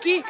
Iki.